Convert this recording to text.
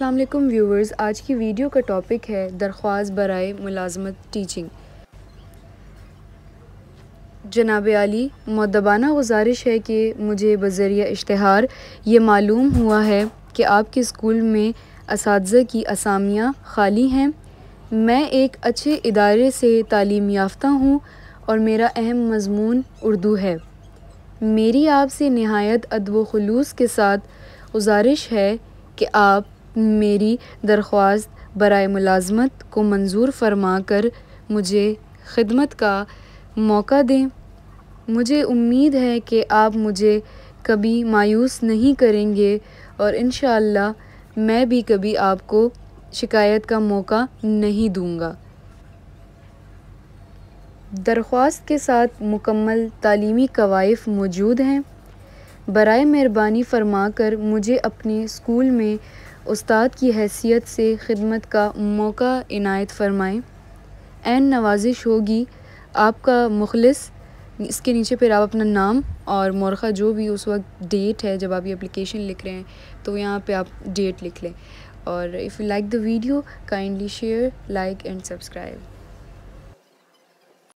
वालेकुम व्यूवर्स, आज की वीडियो का टॉपिक है दरख्वास्त बरए मुलाजमत टीचिंग जनाब आली, मदबाना गुजारिश है कि मुझे बज़रिया इश्तहार, ये मालूम हुआ है कि आपके स्कूल में इस की असामियाँ खाली हैं। मैं एक अच्छे इदारे से तालीम याफ्ता हूँ और मेरा अहम मजमून उर्दू है। मेरी आपसे नहायत अदब खलूस के साथ गुजारिश है कि आप मेरी दरख्वास्त बर मुलाजमत को मंजूर फरमा कर मुझे खिदमत का मौका दें। मुझे उम्मीद है कि आप मुझे कभी मायूस नहीं करेंगे और इन मैं भी कभी आपको शिकायत का मौका नहीं दूँगा। दरख्वास्त के साथ मुकम्मल तालीमी कवायफ मौजूद हैं। बर मेहरबानी फरमा कर मुझे अपने स्कूल में उस्ताद की हैसियत से खिदमत का मौका इनायत फ़रमाएँ। एन नवाजिश होगी, आपका मुखलिस, इसके नीचे फिर आप अपना नाम और मौरखा जो भी उस वक्त डेट है, जब आप ये एप्लीकेशन लिख रहे हैं तो यहाँ पे आप डेट लिख लें। और if you like the video kindly share like and subscribe